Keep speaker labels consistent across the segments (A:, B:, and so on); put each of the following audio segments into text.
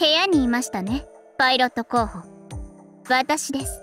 A: 部屋にいましたね。パイロット候補。私です。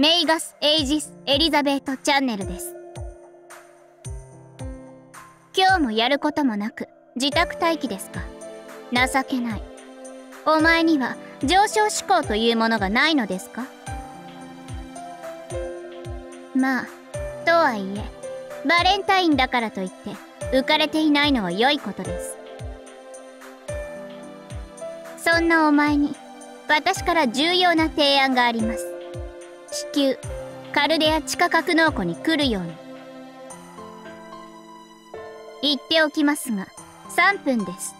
A: メイガス・エイジス・エリザベート・チャンネルです。今日もやることもなく自宅待機ですか？情けない。お前には上昇志向というものがないのですか？まあとはいえバレンタインだからといって浮かれていないのは良いことです。そんなお前に私から重要な提案があります。地球カルデア地下格納庫に来るように。言っておきますが3分です。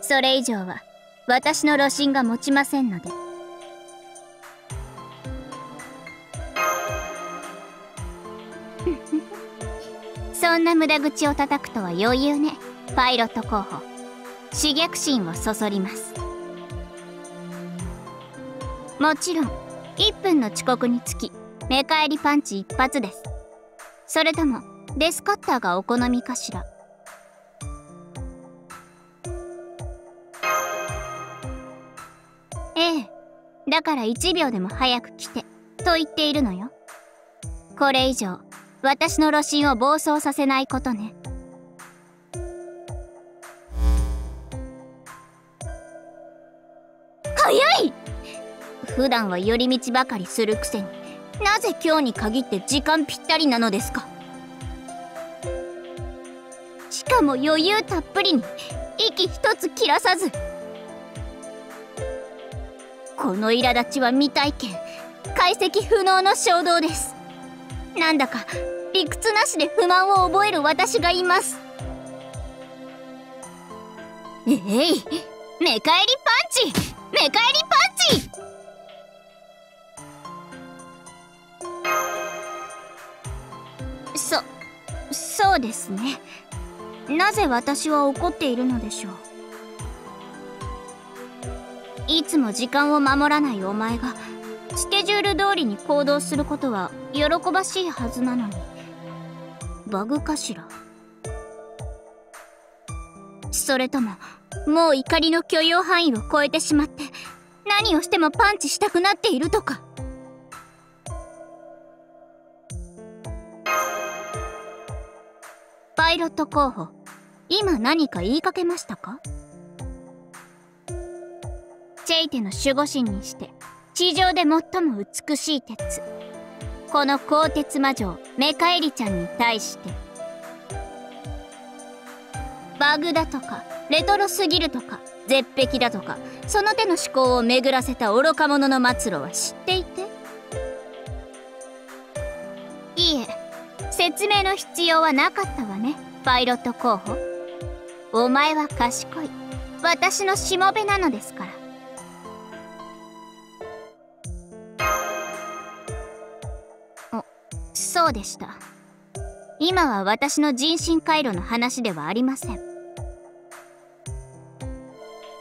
A: それ以上は私の露心が持ちませんので。そんな無駄口を叩くとは余裕ねパイロット候補。刺激心をそそります。もちろん1分の遅刻につき目返りパンチ一発です。それともデスカッターがお好みかしら？ええ。だから1秒でも早く来てと言っているのよ。これ以上私の露心を暴走させないことね。早い！普段は寄り道ばかりするくせになぜ今日に限って時間ぴったりなのですか？しかも余裕たっぷりに息一つ切らさず。この苛立ちは未体験解析不能の衝動です。なんだか理屈なしで不満を覚える私がいます。えい目返りパンチ目返りパンチ。そうですね。なぜ私は怒っているのでしょう？いつも時間を守らないお前がスケジュール通りに行動することは喜ばしいはずなのにバグかしら？それとももう怒りの許容範囲を超えてしまって何をしてもパンチしたくなっているとか？パイロット候補。今何か言いかけましたか？チェイテの守護神にして地上で最も美しい鉄。この鋼鉄魔女メカエリちゃんに対して。バグだとかレトロすぎるとか絶壁だとかその手の思考を巡らせた愚か者の末路は知っていての必要はなかったわね。パイロット候補。お前は賢い。私のしもべなのですから。そうでした。今は私の人身回路の話ではありません。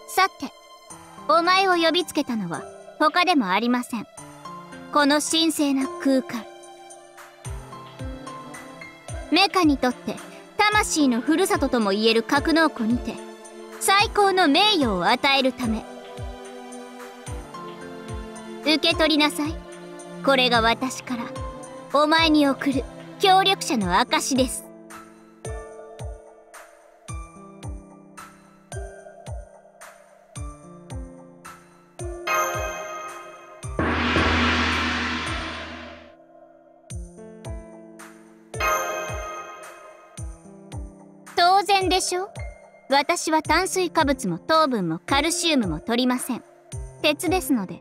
A: さてお前を呼びつけたのは他でもありません。この神聖な空間。メカにとって魂のふるさとともいえる格納庫にて最高の名誉を与えるため。受け取りなさい。これが私からお前に送る協力者の証です。私は炭水化物も糖分もカルシウムも取りません。鉄ですので。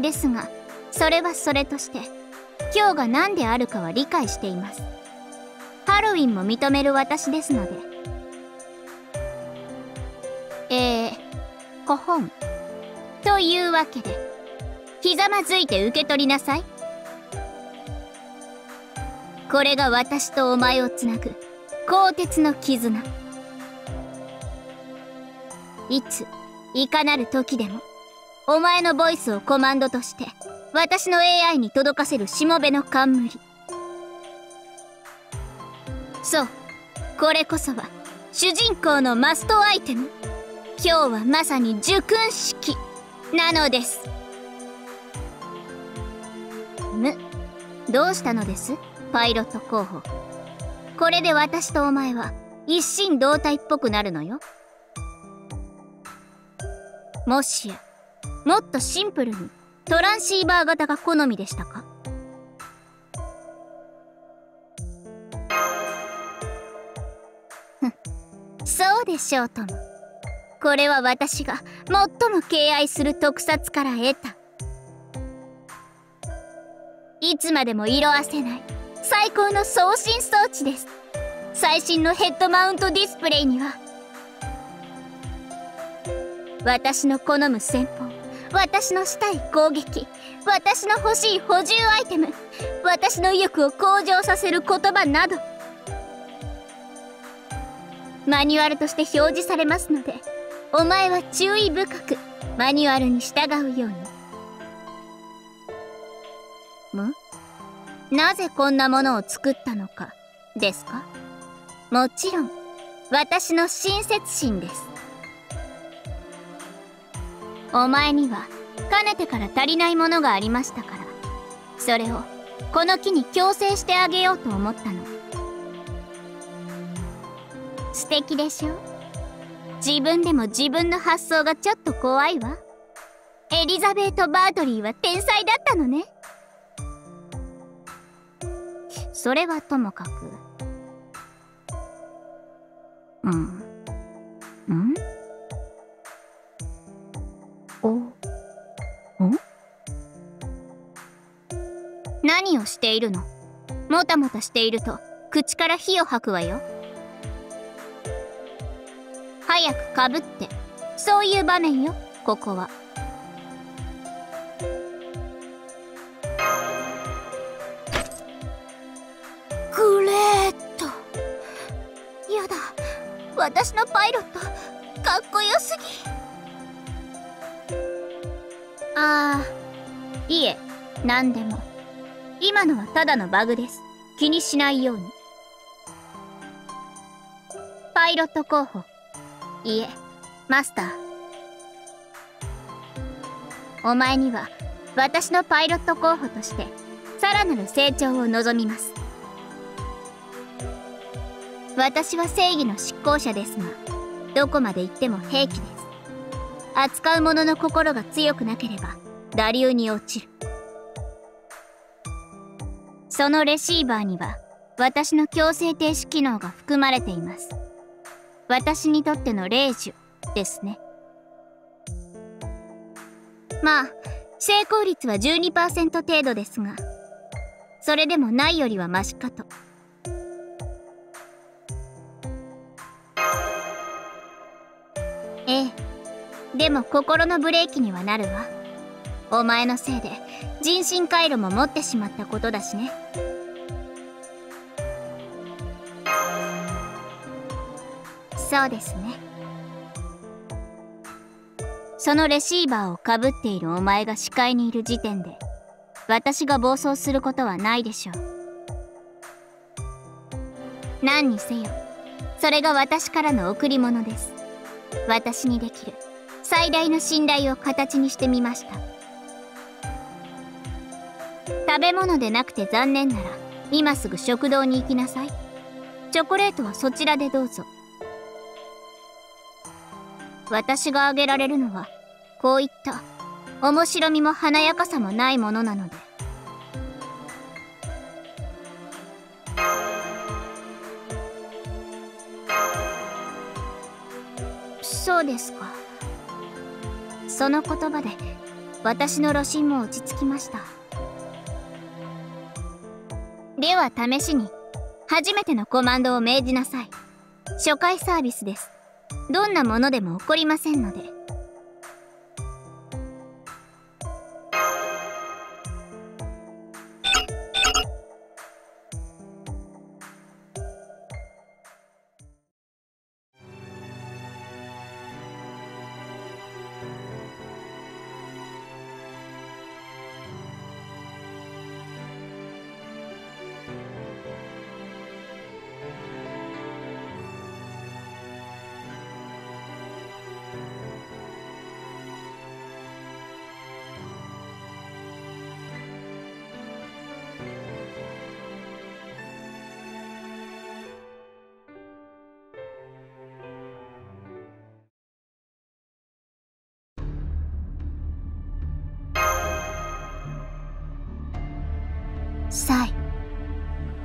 A: ですがそれはそれとして今日が何であるかは理解しています。ハロウィンも認める私ですので。えー、コホンというわけでひざまずいて受け取りなさい。これが私とお前をつなぐ鋼鉄の絆。いついかなる時でもお前のボイスをコマンドとして私の AI に届かせるしもべの冠。そうこれこそは主人公のマストアイテム。今日はまさに受訓式。なのです。むどうしたのです？パイロット候補。これで私とお前は一心同体っぽくなるのよ。もしやもっとシンプルにトランシーバー型が好みでしたか？そうでしょうとも。これは私が最も敬愛する特撮から得た。いつまでも色あせない。最高の送信装置です。最新のヘッドマウントディスプレイには私の好む戦法私のしたい攻撃私の欲しい補充アイテム私の意欲を向上させる言葉などマニュアルとして表示されますのでお前は注意深くマニュアルに従うように。むなぜこんなものを作ったのかですか？もちろん私の親切心です。お前にはかねてから足りないものがありましたからそれをこの木に強制してあげようと思ったの。素敵でしょ？自分でも自分の発想がちょっと怖いわ。エリザベート・バートリーは天才だったのね。それはともかく。うん。うん？何をしているの？もたもたしていると口から火を吐くわよ。早くかぶって。そういう場面よここは。私のパイロットかっこよすぎああいえ何でも今のはただのバグです。気にしないように。パイロット候補。いえ、マスター。お前には、私のパイロット候補として、さらなる成長を望みます。私は正義の執行者ですが、どこまで行っても平気です。扱う者の心が強くなければ、打流に落ちる。そのレシーバーには私の強制停止機能が含まれています私にとっての霊樹ですねまあ成功率は12%程度ですがそれでもないよりはマシかとでも心のブレーキにはなるわ。お前のせいで人身回路も持ってしまったことだしね。そうですね。そのレシーバーをかぶっているお前が視界にいる時点で私が暴走することはないでしょう。何にせよそれが私からの贈り物です。私にできる。最大の信頼を形にしてみました。食べ物でなくて残念なら今すぐ食堂に行きなさい。チョコレートはそちらでどうぞ。私があげられるのはこういった面白みも華やかさもないものなので。そうですか。その言葉で私の露心も落ち着きました。では試しに初めてのコマンドを命じなさい。初回サービスです。どんなものでも起こりませんので。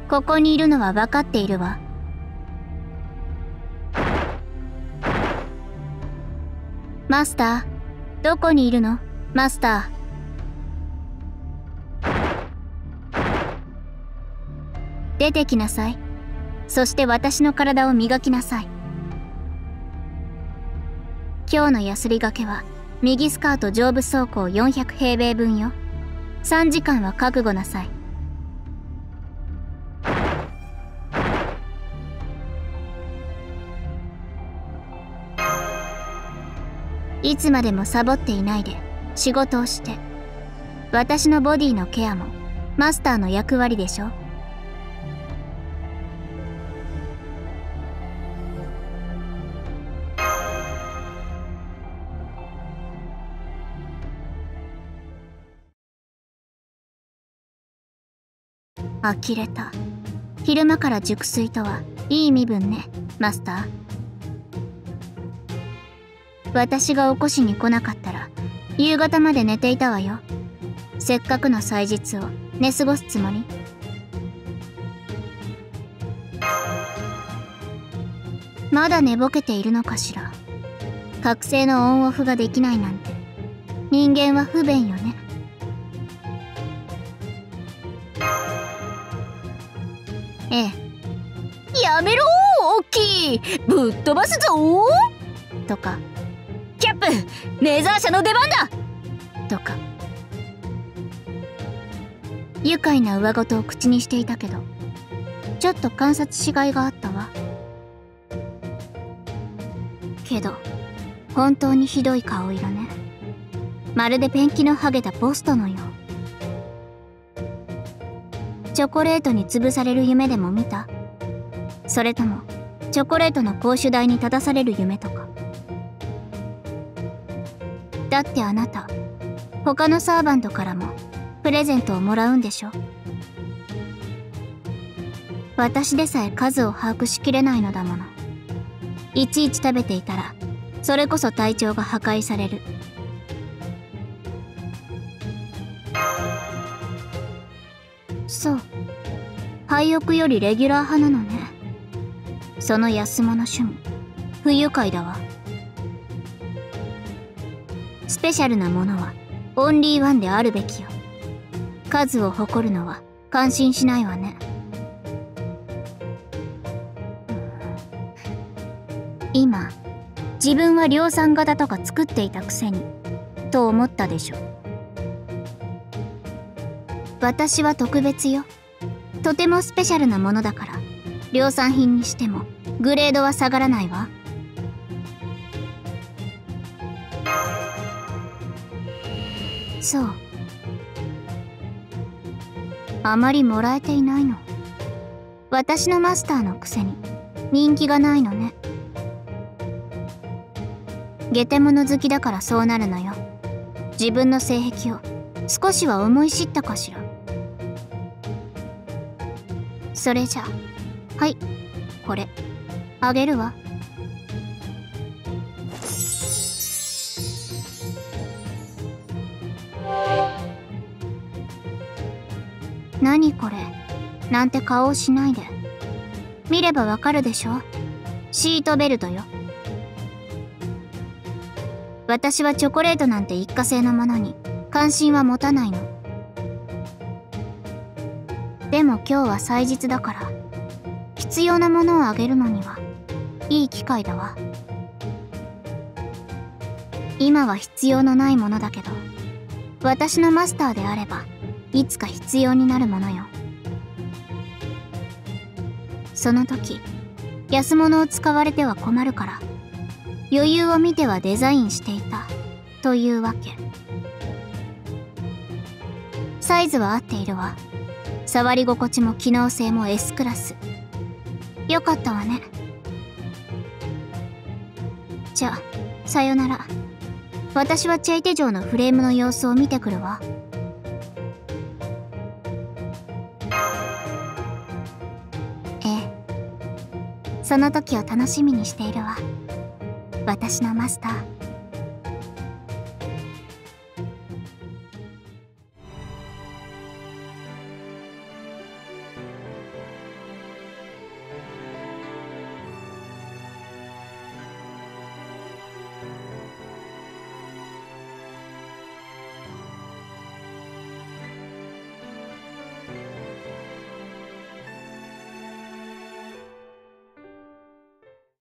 A: ここにいるのは分かっているわ。マスターどこにいるの？マスター。出てきなさい。そして私の体を磨きなさい。今日のヤスリがけは右スカート上部走行400平米分よ。3時間は覚悟なさい。いつまでもサボっていないで仕事をして。私のボディのケアもマスターの役割でしょ。呆れた。昼間から熟睡とはいい身分ねマスター。私が起こしに来なかったら夕方まで寝ていたわよ。せっかくの祭日を寝過ごすつもり。まだ寝ぼけているのかしら。覚醒のオンオフができないなんて。人間は不便よね。ええ。
B: やめろおっきい。ぶっ飛ばすぞ。
A: とか
B: キャップレーザー車の出番だ。
A: とか。愉快な上事を口にしていたけどちょっと観察しがいがあったわ。けど本当にひどい顔色ね。まるでペンキの剥げたポストのよう。チョコレートに潰される夢でも見た。それともチョコレートの公主台に立たされる夢とか。だってあなた。他のサーバントからもプレゼントをもらうんでしょ。私でさえ数を把握しきれないのだもの。いちいち食べていたらそれこそ体調が破壊される。そう。廃屋よりレギュラー派なのね。その安物趣味。不愉快だわ。スペシャルなものはオンリーワンであるべきよ。数を誇るのは感心しないわね。今自分は量産型とか作っていたくせにと思ったでしょ。私は特別よ。とてもスペシャルなものだから量産品にしてもグレードは下がらないわ。そう。あまりもらえていないの。私のマスターのくせに。人気がないのね。下手者好きだからそうなるのよ。自分の性癖を。少しは思い知ったかしら。それじゃはい。これ。あげるわ。何これ？なんて顔をしないで。見ればわかるでしょ？シートベルトよ。私はチョコレートなんて一過性のものに関心は持たないの。でも今日は祭日だから必要なものをあげるのにはいい機会だわ。今は必要のないものだけど私のマスターであればいつか必要になるものよ。その時安物を使われては困るから余裕を見てはデザインしていたというわけ。サイズは合っているわ。触り心地も機能性も S クラス。よかったわね。じゃあさよなら。私はチェイテ城のフレームの様子を見てくるわ。その時を楽しみにしているわ。私のマスター。